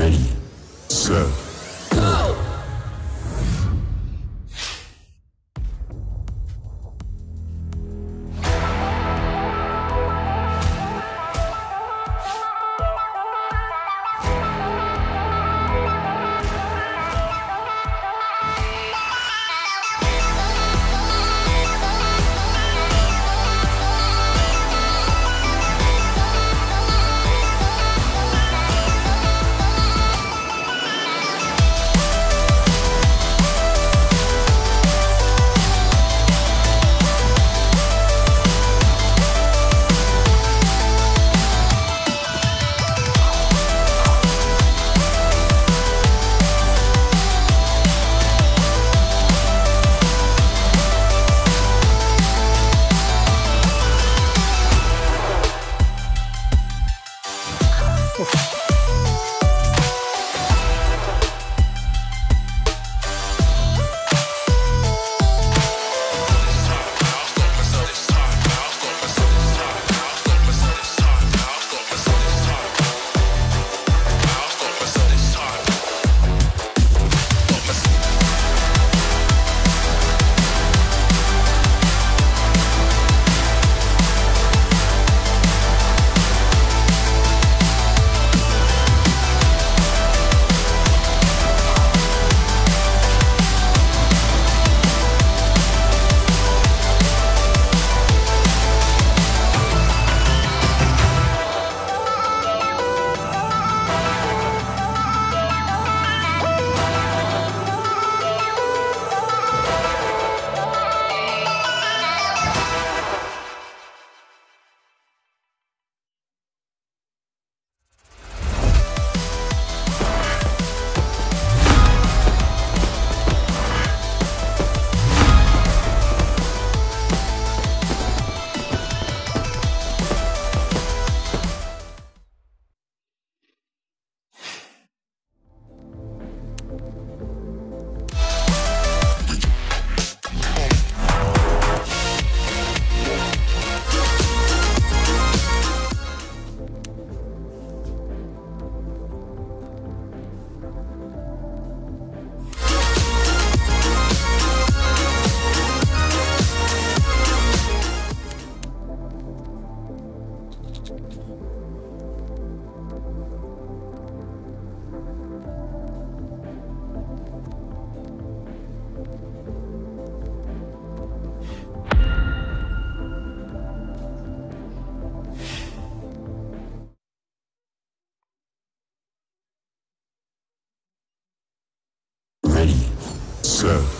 Ready, set, ready, set,